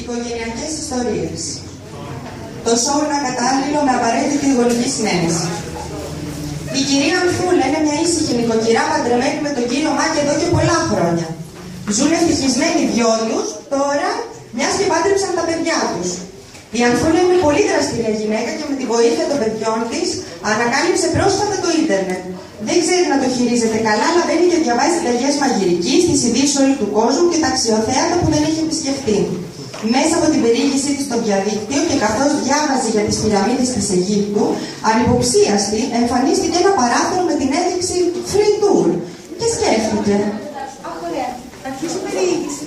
Οικογενειακές ιστορίες. Το σώμα είναι κατάλληλο με απαραίτητη γονική συνένεση. Η κυρία Ανθούλα είναι μια ήσυχη νοικοκυρά παντρεμένη με τον κύριο Μάκη εδώ και πολλά χρόνια. Ζουν ευτυχισμένοι δυο τους, τώρα μιας και πάντρεψαν τα παιδιά τους. Η Ανθούλα είναι πολύ δραστηρία γυναίκα και με τη βοήθεια των παιδιών της ανακάλυψε πρόσφατα το ίντερνετ. Δεν ξέρει να το χειρίζεται καλά, αλλά μπαίνει και διαβάζει συνταγέ μαγειρικής, τις ειδήσεις όλου του κόσμου και τα αξιοθέατα που δεν έχει επισκεφτεί. Μέσα από την περιήγησή της στο διαδίκτυο και καθώς διάβαζε για τις πυραμίδες της Αιγύπτου, ανυποψίαστη εμφανίστηκε ένα παράθυρο με την ένδειξη free tour και σκέφτηκε. Αχ, ωραία. Αρχίζει η περιήγηση.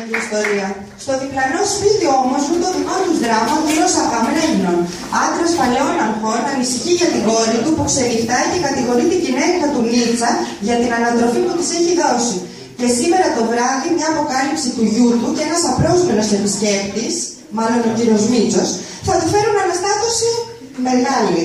Δεύτερη οικογενειακή ιστορία. Στο διπλανό σπίτι όμως ζουν το δικό τους δράμα ο κύριος Αγαμρένων. Άντρας παλαιών αρχών ανησυχεί για την κόρη του που ξεριχτάει και κατηγορεί την γυναίκα του Νίτσα για την ανατροφή που της έχει δώσει. Και σήμερα το βράδυ μια αποκάλυψη του γιού του και ένας απρόσμενος επισκέπτης, μάλλον ο κύριος Μίτσος, θα του φέρουν αναστάτωση μεγάλη.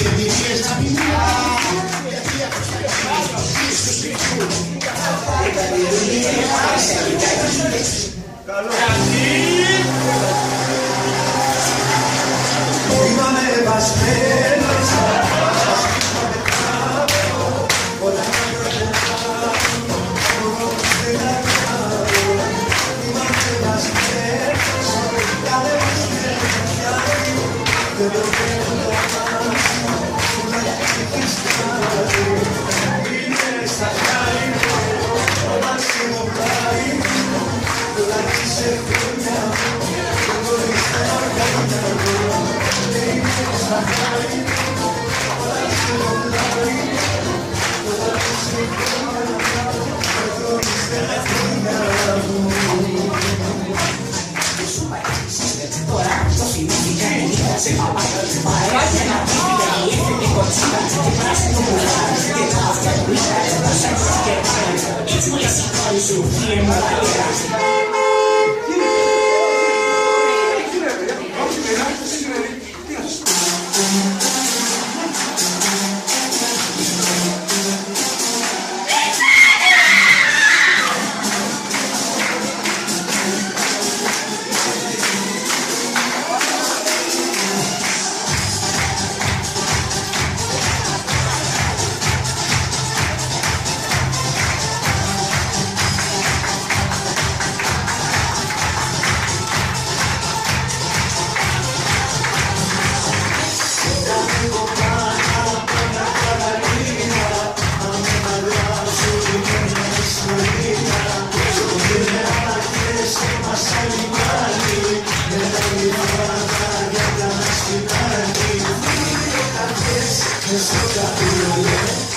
Κάτι; Είμαι με βασί Σε παπάγια της να πείτε και κοτσίδα και πράσινο μουλάρι και τα αυτιά του λίτρα τα σέντρα και πάνε έτσι μου για σηκώνει σου φίλε μου τα λίτρα Desliga